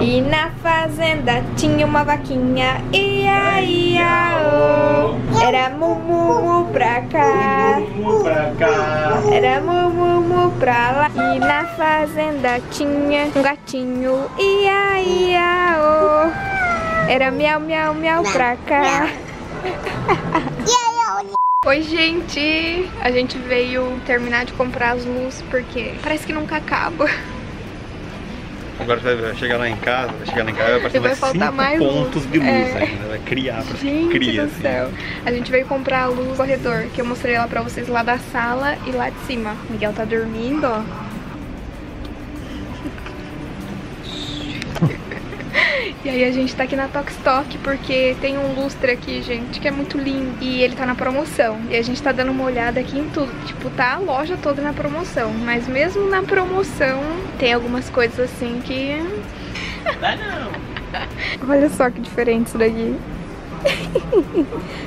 E na fazenda tinha uma vaquinha, ia, ia, oh. Era mumu pra cá, Mumu pra cá. era mumu pra lá. E na fazenda tinha um gatinho, ia, ia, oh. Era miau, miau, miau pra cá. Oi, gente! A gente veio terminar de comprar as luzes porque parece que nunca acaba. Agora você vai chegar lá em casa, vai chegar lá em casa vai aparecer mais cinco mais luz. pontos de luz É. ainda. Vai criar, que Gente cria do assim. céu. A gente veio comprar a luz do corredor, que eu mostrei ela pra vocês lá da sala e lá de cima. O Miguel tá dormindo, ó. E aí a gente tá aqui na Tokstok porque tem um lustre aqui, gente, que é muito lindo. E ele tá na promoção. E a gente tá dando uma olhada aqui em tudo. Tipo, tá a loja toda na promoção. Mas mesmo na promoção, tem algumas coisas assim que... Olha só que diferente isso daqui.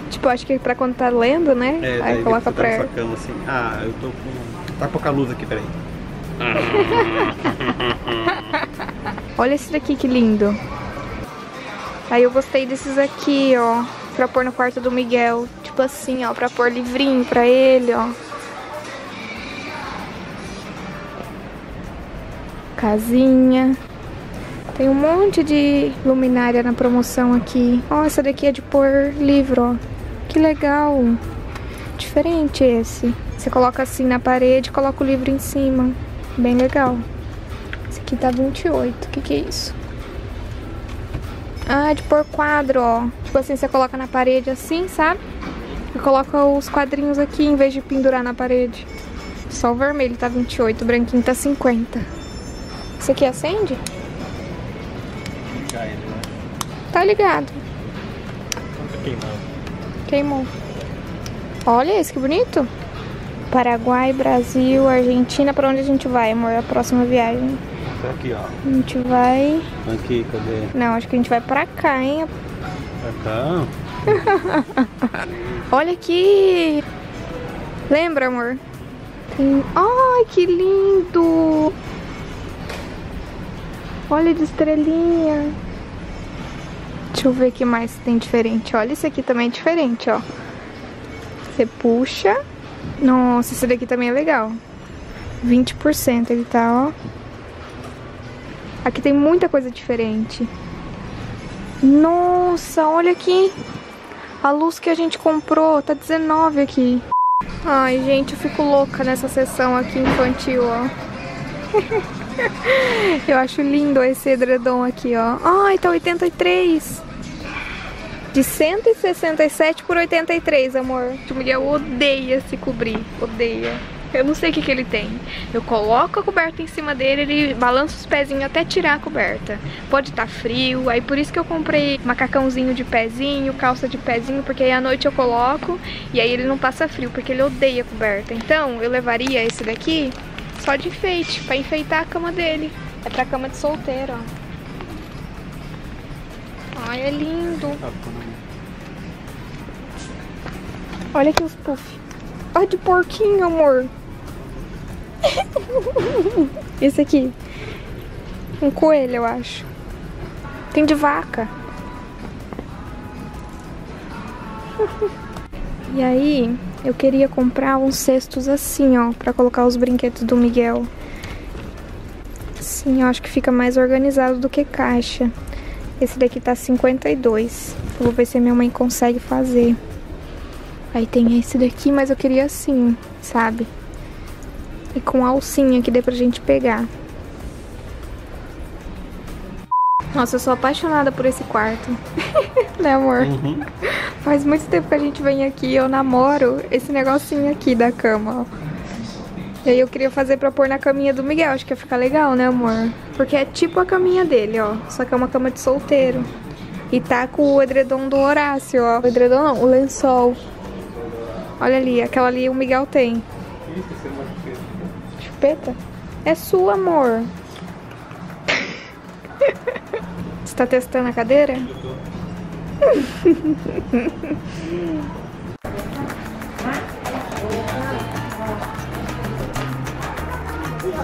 tipo, acho que é pra quando tá lendo, né? É, Aí coloca tá pra... sua cama assim. Ah, eu tô com. Tá pouca luz aqui, peraí. Olha esse daqui que lindo. Aí eu gostei desses aqui, ó. Pra pôr no quarto do Miguel. Tipo assim, ó. Pra pôr livrinho pra ele, ó. Casinha. Tem um monte de luminária na promoção aqui. Ó, essa daqui é de pôr livro, ó. Que legal. Diferente esse. Você coloca assim na parede e coloca o livro em cima. Bem legal. Esse aqui tá 28. O que que é isso? Ah, de pôr quadro, ó. Tipo assim, você coloca na parede assim, sabe? E coloca os quadrinhos aqui em vez de pendurar na parede. Só o vermelho tá 28, o branquinho tá 50. Esse aqui acende? Ligar ele, né? Tá ligado. Tá queimado. Queimou. Olha esse que bonito. Paraguai, Brasil, Argentina. Pra onde a gente vai, amor? A próxima viagem. Tá aqui, ó. A gente vai... Aqui, cadê? Não, acho que a gente vai pra cá, hein? Pra cá. Olha aqui! Lembra, amor? Tem... Ai, que lindo! Olha de estrelinha. Deixa eu ver o que mais tem diferente. Olha, esse aqui também é diferente, ó. Você puxa. Nossa, esse daqui também é legal. 20% ele tá, ó. Aqui tem muita coisa diferente. Nossa, olha aqui. A luz que a gente comprou tá 19 aqui. Ai, gente, eu fico louca nessa sessão aqui infantil, ó. eu acho lindo esse edredom aqui, ó. Ai, tá 83. De 167 por 83, amor. Miguel odeia se cobrir. Odeia. Eu não sei o que, que ele tem. Eu coloco a coberta em cima dele, ele balança os pezinhos até tirar a coberta. Pode estar frio, aí por isso que eu comprei macacãozinho de pezinho, calça de pezinho, porque aí à noite eu coloco e aí ele não passa frio, porque ele odeia a coberta. Então eu levaria esse daqui só de enfeite, pra enfeitar a cama dele. É pra cama de solteiro, ó. Ai, é lindo. Olha aqui os puff. Olha de porquinho, amor. Esse aqui. Um coelho, eu acho. Tem de vaca. E aí, eu queria comprar uns cestos assim, ó, pra colocar os brinquedos do Miguel. Sim, eu acho que fica mais organizado do que caixa. Esse daqui tá 52. Eu vou ver se a minha mãe consegue fazer. Aí tem esse daqui, mas eu queria assim, sabe? E com alcinha que dê pra gente pegar. Nossa, eu sou apaixonada por esse quarto. né, amor? Uhum. Faz muito tempo que a gente vem aqui e eu namoro esse negocinho aqui da cama, ó. E aí eu queria fazer pra pôr na caminha do Miguel. Acho que ia ficar legal, né, amor? Porque é tipo a caminha dele, ó. Só que é uma cama de solteiro. E tá com o edredom do Horácio, ó. O edredom não, o lençol. Olha ali, aquela ali o Miguel tem. Chupeta? É sua, amor. Você tá testando a cadeira?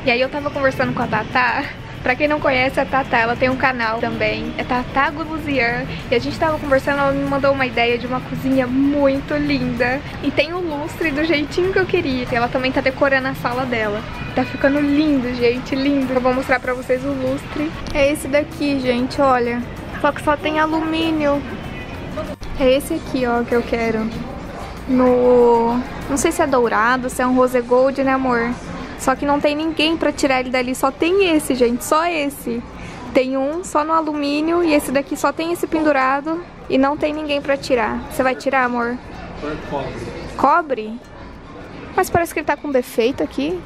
E aí eu tava conversando com a Tatá Pra quem não conhece, a Tata, ela tem um canal também. É Tata Guluzian. E a gente tava conversando, ela me mandou uma ideia de uma cozinha muito linda. E tem o lustre do jeitinho que eu queria. E ela também tá decorando a sala dela. Tá ficando lindo, gente, lindo. Eu vou mostrar pra vocês o lustre. É esse daqui, gente, olha. Só que só tem alumínio. É esse aqui, ó, que eu quero. No... Não sei se é dourado, se é um rose gold, né, amor? Só que não tem ninguém pra tirar ele dali. Só tem esse, gente. Só esse. Tem um só no alumínio e esse daqui só tem esse pendurado e não tem ninguém pra tirar. Você vai tirar, amor? Cobre. Cobre? Mas parece que ele tá com defeito aqui.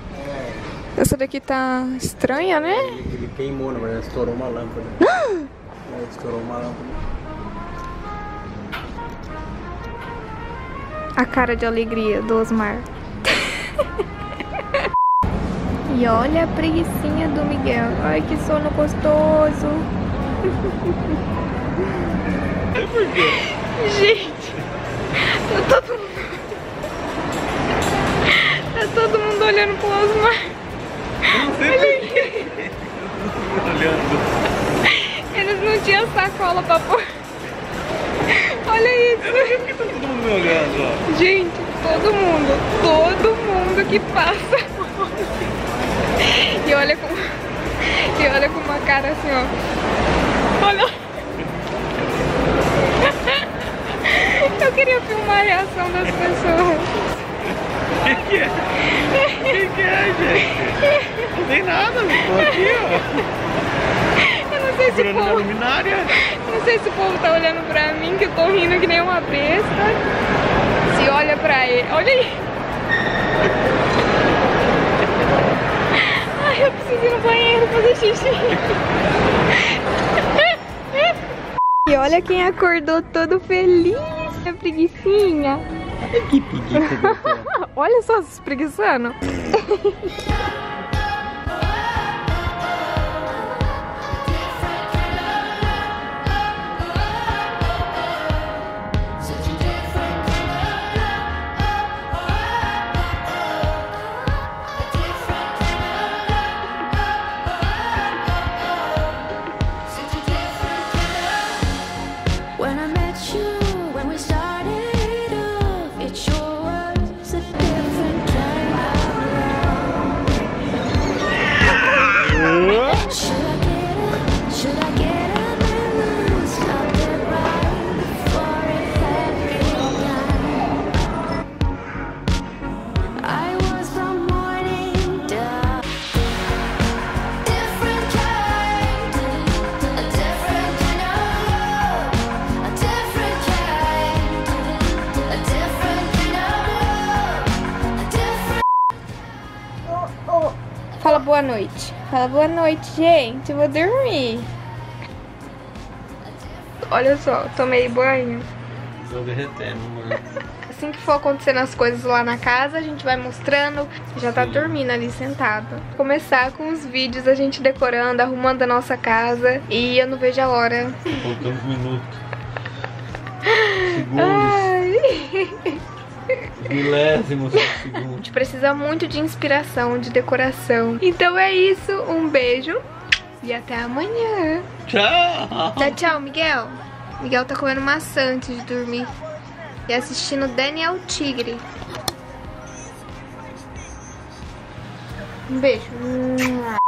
Essa daqui tá estranha, né? Ele queimou, na verdade, estourou uma lâmpada. é, estourou uma lâmpada. A cara de alegria do Osmar. e olha a preguiçinha do Miguel. Ai, que sono gostoso. Por quê? Gente, tá todo mundo... Tá todo mundo olhando pro Osmar. Olha aí. Olhando. Eles não tinham sacola pra pôr. Olha isso. Por que tá todo mundo me olhando, ó? Gente, todo mundo, todo mundo que passa. E olha com. E olha com uma cara assim, ó. Olha. Eu queria filmar a reação das pessoas. O que, que é? O que, que é, gente? Não tem nada, tô aqui, ó. Eu não sei se o povo. luminária. Não sei se o povo tá olhando pra mim, que eu tô rindo que nem uma besta. Se olha pra ele. Olha aí. Ai, eu preciso ir no banheiro fazer xixi. E olha quem acordou todo feliz. A preguiçinha. Que preguiça. Olha só, se espreguiçando. Fala boa noite. Fala boa noite, gente. Eu vou dormir. Olha só, tomei banho. Tô derretendo, mano. Assim que for acontecendo as coisas lá na casa, a gente vai mostrando. Já tá dormindo ali sentado. Começar com os vídeos, a gente decorando, arrumando a nossa casa. E eu não vejo a hora. Faltando minutos. Segundos. Ai. Milésimos de A segundo. gente precisa muito de inspiração, de decoração. Então é isso. Um beijo. E até amanhã. Tchau! Tchau, tchau, Miguel. Miguel tá comendo maçã antes de dormir. E assistindo Daniel Tigre. Um beijo.